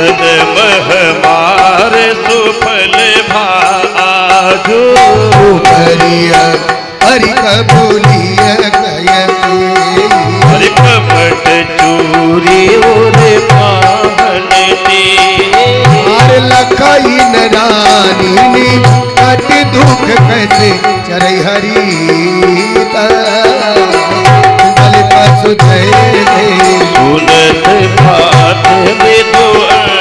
अचल मह मारे सुफल भाजो हरिया हरि कबूलिया हरि कपट चूरी और पाहलते हर लखाई नानी ने कट दुख कैसे चरे हरी बल पशु जय सुनत भा में तो आ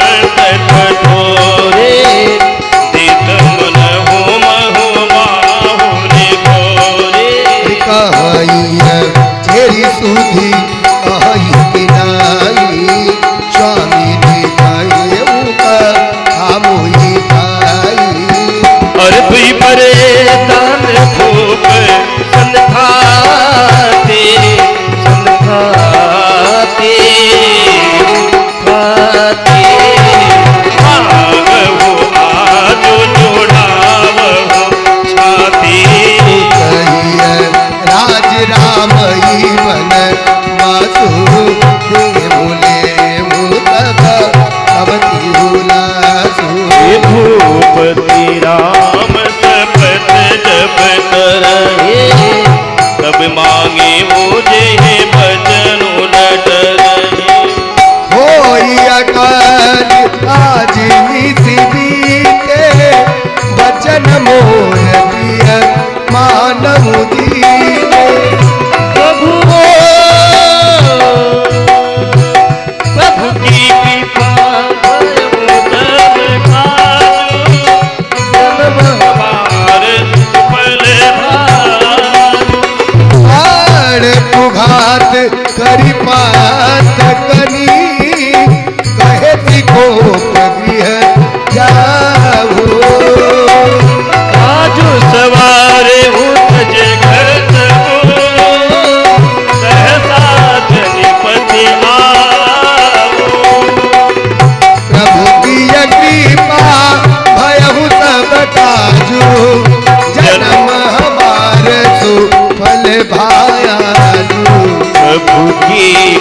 प्रभु की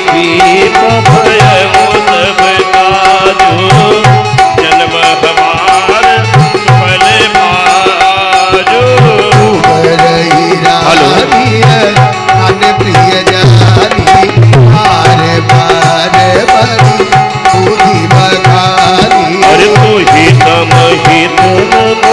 जन्म हमार फल प्रिय जानी हार बार बड़ी बुद्धि बखारी। तू ही तम ही तम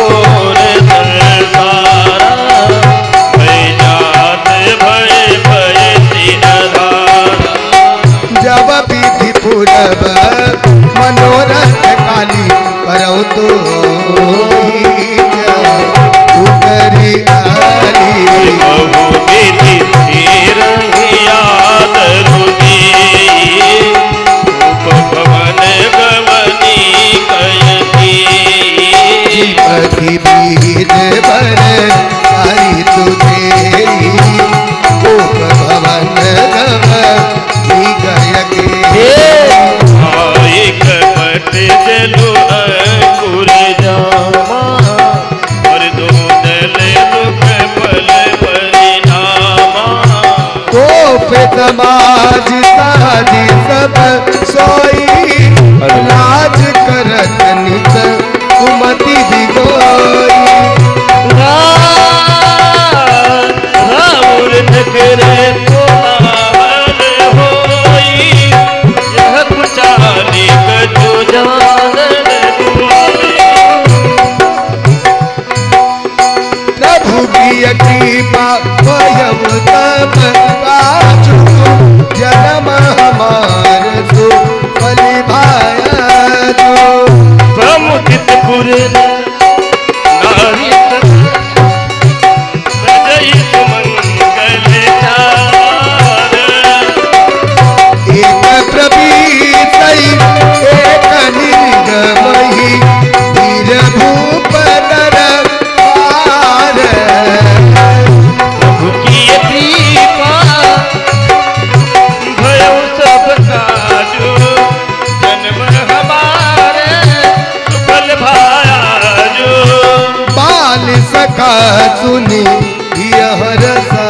समाज साधी सब सोई। राज करत नित कुमति दिगो করে का सुनी यह रसा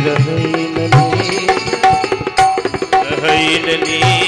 रहैन नी रहैन नी